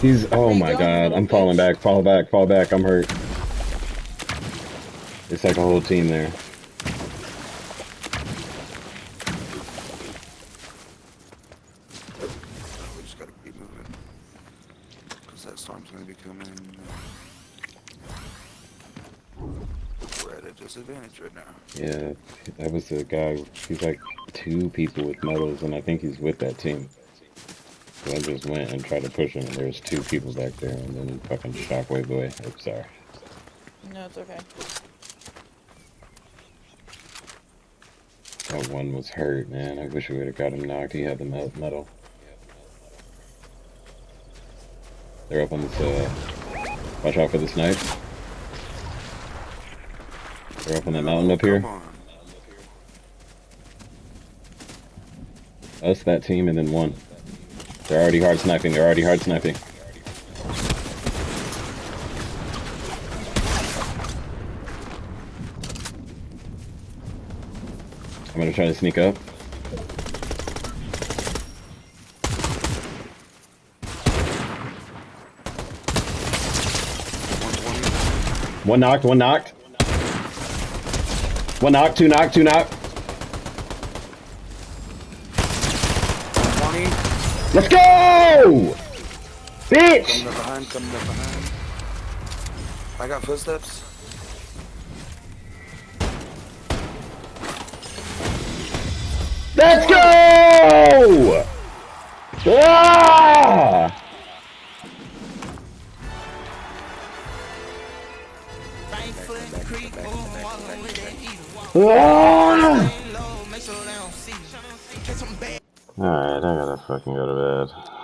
He's. Oh my god. I'm falling back. Fall back. Fall back. I'm hurt. It's like a whole team there. We just gotta keep moving. Because that storm's gonna be coming. We're at a disadvantage right now. Yeah, that was the guy. He's like two people with medals, and I think he's with that team. So I just went and tried to push him, and there was two people back there, and then fucking shockwave away. Oops, sorry. No, it's okay. That one was hurt, man. I wish we would have got him knocked. He had the medal. They're up on this, uh... Watch out for the snipe. They're up on that mountain up here. Us, that team, and then one. They're already hard sniping. They're already hard sniping. I'm gonna try to sneak up. One knocked, one knocked. One knocked, two knocked, two knocked. Let's go! Bitch! Coming up behind, coming up behind. I got footsteps. Let's go! Ah! Ah! Alright, I gotta fucking go to bed.